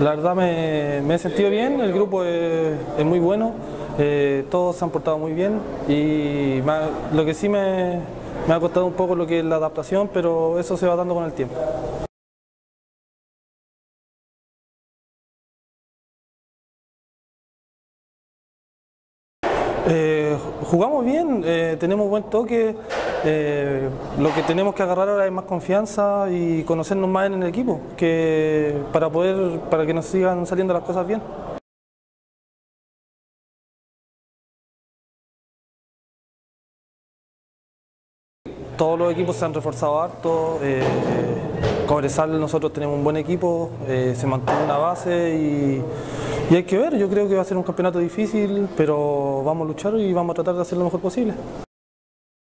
La verdad me, he sentido bien, el grupo es, muy bueno, eh, todos se han portado muy bien y lo que sí me, me ha costado un poco lo que es la adaptación, pero eso se va dando con el tiempo. Eh, jugamos bien, eh, tenemos buen toque, eh, lo que tenemos que agarrar ahora es más confianza y conocernos más en el equipo, que para poder, para que nos sigan saliendo las cosas bien. Todos los equipos se han reforzado harto. Cobresal nosotros tenemos un buen equipo, eh, se mantiene una base y hay que ver, yo creo que va a ser un campeonato difícil, pero vamos a luchar y vamos a tratar de hacer lo mejor posible.